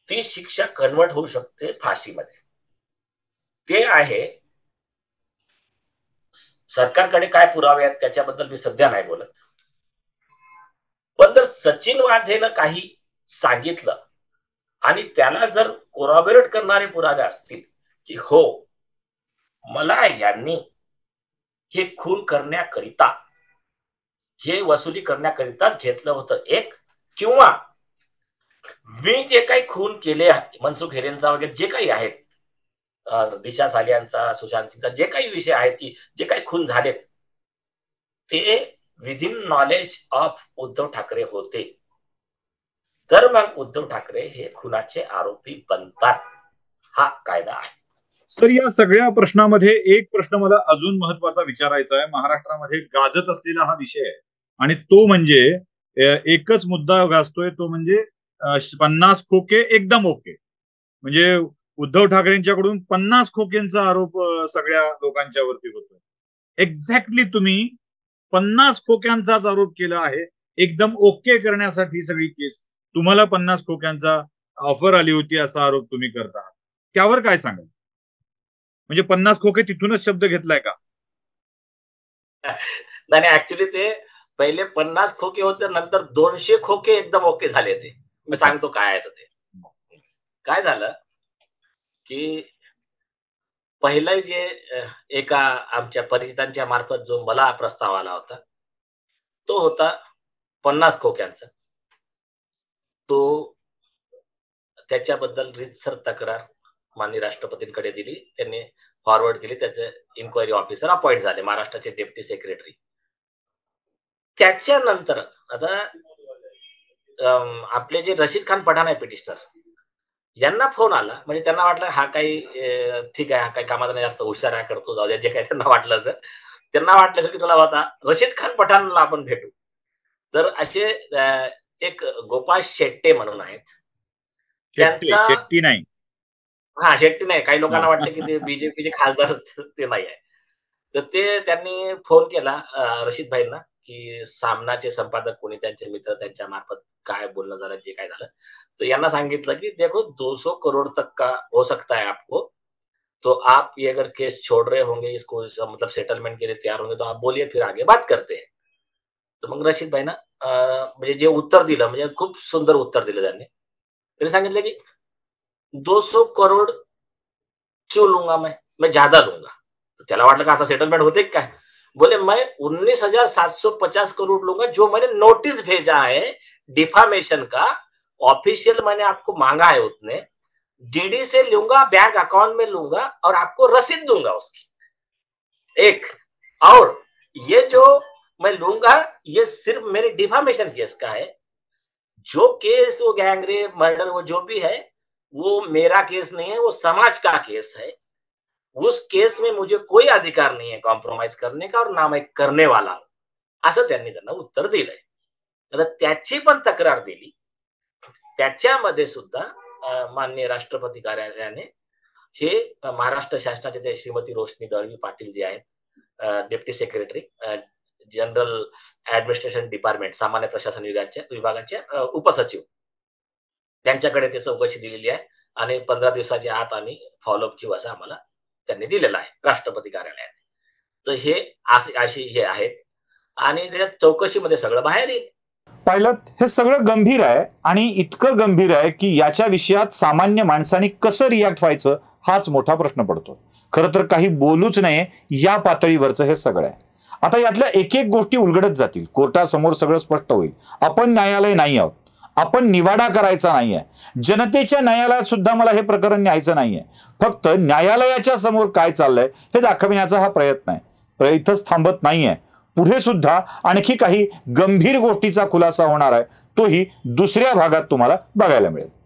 ती शिक्षा कन्वर्ट होऊ शकते फाशीमध्ये. ते आहे सरकारकडे काय पुरावे आहेत त्याच्याबद्दल मी सध्या नाही बोलत. पण जर सचिन वाझेनं काही सांगितलं आणि त्याला जर कोरॉबरेट करणारे पुरावे असतील की हो मला यांनी हे खून करण्याकरिता हे वसुली करण्याकरिताच घेतलं होतं एक किंवा मी जे काही खून केले मनसुख हिरेंचा वगैरे जे काही आहेत दिशा सालियांचा सुशांत सिंगचा जे काही विषय आहेत की जे काही खून झालेत ते within knowledge of Uddhav Thackeray होते. तर मग उद्धव ठाकरे हे खुनाचे आरोपी बनतात. हा कायदा आहे. सर या सगळ्या प्रश्नामध्ये एक प्रश्न मला अजून महत्त्वाचा विचारायचा आहे. महाराष्ट्रामध्ये गाजत असलेला हा विषय आहे. आणि तो म्हणजे एकच मुद्दा गाजतोय तो म्हणजे पन्नास खोके एकदम ओके. म्हणजे उद्धव ठाकरेंच्याकडून पन्नास खोकेंचा आरोप सगळ्या लोकांच्यावरती होतोय. एक्झॅक्टली तुम्ही पन्नास खोक्यांचाच आरोप केला आहे. एकदम ओके करण्यासाठी सगळी केस तुम्हाला पन्नास खोक्यांचा ऑफर आली होती असा आरोप तुम्ही करता. त्यावर काय सांगाल? म्हणजे पन्नास खोके तिथूनच शब्द घेतलाय का? नाही ऍक्च्युली ते पहिले पन्नास खोके होते नंतर दोनशे खोके एकदम ओके झाले ते. मी सांगतो काय आहे ते. काय झालं की पहिलं जे एका आमच्या परिचितांच्या मार्फत जो मला प्रस्ताव आला होता तो होता पन्नास खोक्यांचा. तो त्याच्याबद्दल रितसर तक्रार माननीय राष्ट्रपतींकडे दिली. त्यांनी फॉरवर्ड केली. त्याचे इन्क्वायरी ऑफिसर अपॉइंट झाले. महाराष्ट्राचे डेप्टी सेक्रेटरी त्याच्यानंतर आता आपले जे रशीद खान पठाण आहे पिटिशनर यांना फोन आला. म्हणजे त्यांना वाटलं हा काही ठीक आहे हा काही कामाचा नाही जास्त हुशार आहे करतो जाऊ द्या जे काही त्यांना वाटलं असेल. त्यांना वाटलं असेल की तुला आता रशीद खान पठाणला आपण भेटू. तर असे एक गोपाळ शेट्टे म्हणून आहेत. त्यांचा- शेट्टी नाही. हा शेट्टी नाही. काही लोकांना वाटतं की ते बीजेपीचे खासदार ते नाही आहे. तर ते त्यांनी फोन केला रशीद भाईंना की सामनाचे संपादक कोणी त्यांचे मित्र त्यांच्या मार्फत काय बोलणं झालं जे काय झालं. तर यांना सांगितलं की देखो 200 करोड़ तक का हो सकता है आपको. तो आप ये अगर केस छोड़ रहे होंगे इसको इस- मतलब सेटलमेंट के लिए तैयार होंगे तो आप बोलिए फिर आगे बात करते हैं. तर मग रशीद भाई ना म्हणजे जे उत्तर दिलं, म्हणजे खूप सुंदर उत्तर दिलं त्यांनी. त्यांनी सांगितलं की 200 करोड़ क्यों लूँगा मैं? मैं ज़्यादा लूँगा. तो त्याला वाटलं का सेटलमेंट होते काय बोले, मैं उन्नीस हज़ार सात सौ पचास करोड़ लूँगा, जो मैंने नोटिस भेजा है डिफामेशन का ऑफिशियल मैंने आपको मांगा है उतने डीडी से लूँगा बैंक अकाउंट में लूँगा और आपको रसीद दूँगा उसकी. एक, और ये जो मैं लूंगा ये सिर्फ मेरे डिफामेशन केस का है। जो केस वो गैंगरेप मर्डर वो जो भी है वो मेरा केस नहीं है वो समाज का केस है। उस केस में मुझे कोई अधिकार नहीं है कॉम्प्रोमाइज करने का और ना मैं करने वाला हूं। असं त्यांनी त्यांना उत्तर दिलंय। आता त्याची पण तक्रार दिली. त्याच्यामध्ये सुद्धा माननीय राष्ट्रपती कार्यालयाने हे महाराष्ट्र शासनाचे श्रीमती रोशनी दळवी पाटील जे आहेत deputy secretary general administration department सामान्य प्रशासन विभागाचे विभागाचे उपसचिव. त्यांच्याकडे ते चौकशी दिलेली आहे आणि पंधरा दिवसाच्या आत आम्ही फॉलोअप घेऊ असं आम्हाला त्यांनी दिलेलं आहे राष्ट्रपती कार्यालयाने. तर हे असे अशी हे आहेत आणि त्याच्यात चौकशीमध्ये सगळं बाहेर येईल. पायलट हे सगळं गंभीर आहे आणि इतकं गंभीर आहे की याच्या विषयात सामान्य माणसाने कसं रिॲक्ट व्हायचं हाच मोठा प्रश्न पडतो. खरं तर काही बोलूच नये या पातळीवरचं हे सगळं आहे. आता यातल्या एक एक गोष्टी उलगडत जातील. कोर्टासमोर सगळं स्पष्ट होईल. आपण न्यायालय नाही आहोत. आपण निवाडा करायचा नाहीये. जनतेच्या न्यायालयात सुद्धा मला हे प्रकरण न्यायचं नाहीये. फक्त न्यायालयाच्या समोर काय चाललंय हे दाखविण्याचा हा प्रयत्न आहे. प्रयत्नच इथंच थांबत नाहीये. पुढे सुद्धा आणखी काही गंभीर गोष्टीचा खुलासा होणार आहे. तोही दुसऱ्या भागात तुम्हाला बघायला मिळेल.